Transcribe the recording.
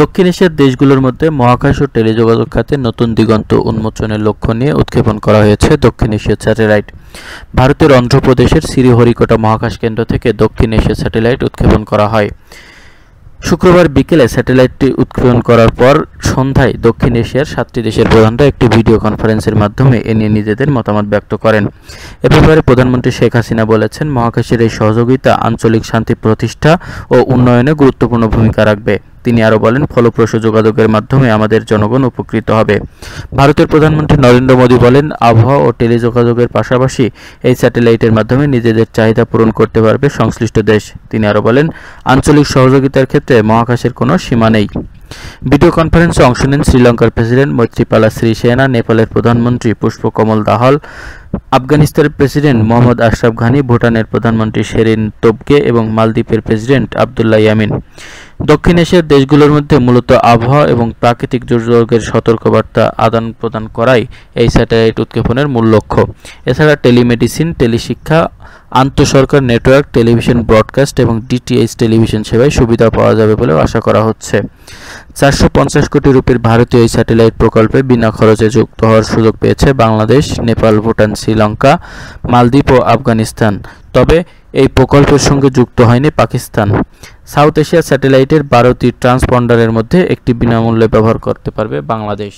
দক্ষিণ এশিয়ার দেশগুলোর মধ্যে মহাকাশ ও টেলিযোগাযোগ খাতে নতুন দিগন্ত উন্মোচনের লক্ষ্য নিয়ে উৎক্ষেপণ করা হয়েছে দক্ষিণ এশিয়ার স্যাটেলাইট। ভারতের অন্ধ্রপ্রদেশের শ্রীহরিকোটা মহাকাশ কেন্দ্র থেকে দক্ষিণ এশিয়া স্যাটেলাইট উৎক্ষেপণ করা হয়। শুক্রবার বিকেলে স্যাটেলাইটটি উৎক্ষেপণ করার পর সন্ধ্যায় দক্ষিণ এশিয়ার সাতটি দেশের প্রধানরা একটি ভিডিও কনফারেন্সের মাধ্যমে এ নিয়ে নিজেদের মতামত ব্যক্ত করেন। এ ব্যাপারে প্রধানমন্ত্রী শেখ হাসিনা বলেছেন, মহাকাশের এই সহযোগিতা আঞ্চলিক শান্তি প্রতিষ্ঠা ও উন্নয়নে গুরুত্বপূর্ণ ভূমিকা রাখবে। তিনি আরও বলেন, ফলপ্রসূ যোগাযোগের মাধ্যমে আমাদের জনগণ উপকৃত হবে। ভারতের প্রধানমন্ত্রী নরেন্দ্র মোদী বলেন, আবহাওয়া ও টেলিযোগাযোগের পাশাপাশি এই স্যাটেলাইটের মাধ্যমে নিজেদের চাহিদা পূরণ করতে পারবে সংশ্লিষ্ট দেশ। তিনি আরও বলেন, আঞ্চলিক সহযোগিতার ক্ষেত্রে মহাকাশের কোনো সীমা নেই। ভিডিও কনফারেন্সে অংশ নেন শ্রীলঙ্কার প্রেসিডেন্ট মৈত্রীপালা শ্রীসেনা, নেপালের প্রধানমন্ত্রী পুষ্পকমল দাহাল, আফগানিস্তানের প্রেসিডেন্ট মোহাম্মদ আশরাফ ঘানি, ভুটানের প্রধানমন্ত্রী শেরিন তোবগে এবং মালদ্বীপের প্রেসিডেন্ট আবদুল্লাহ ইয়ামিন। দক্ষিণ এশিয়ার দেশগুলোর মধ্যে মূলত আবহাওয়া এবং প্রাকৃতিক দুর্যোগের সতর্কবার্তা আদান প্রদান করাই এই স্যাটেলাইট উৎক্ষেপণের মূল লক্ষ্য। এছাড়া টেলিমেডিসিন, টেলিশিক্ষা, আন্তঃসরকার নেটওয়ার্ক, টেলিভিশন ব্রডকাস্ট এবং ডিটিএইচ টেলিভিশন সেবায় সুবিধা পাওয়া যাবে বলেও আশা করা হচ্ছে। চারশো পঞ্চাশ কোটি রুপির ভারতীয় এই স্যাটেলাইট প্রকল্পে বিনা খরচে যুক্ত হওয়ার সুযোগ পেয়েছে বাংলাদেশ, নেপাল, ভুটান, শ্রীলঙ্কা, মালদ্বীপ ও আফগানিস্তান। তবে এই প্রকল্পের সঙ্গে যুক্ত হয়নি পাকিস্তান। সাউথ এশিয়া স্যাটেলাইটের বারোটি ট্রান্সপন্ডারের মধ্যে একটি বিনামূল্যে ব্যবহার করতে পারবে বাংলাদেশ।